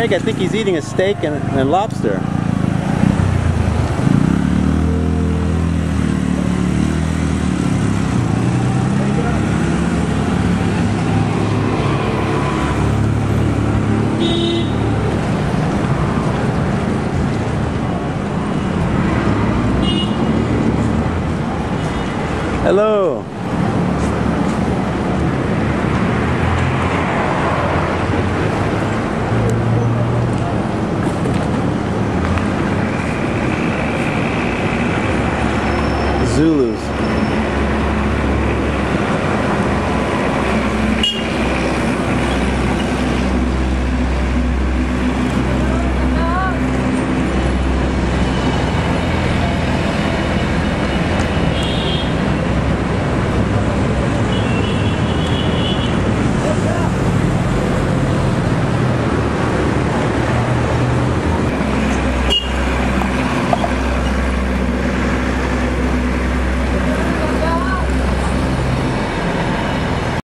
Mike, I think he's eating a steak and, and lobster. Hello. Zulus.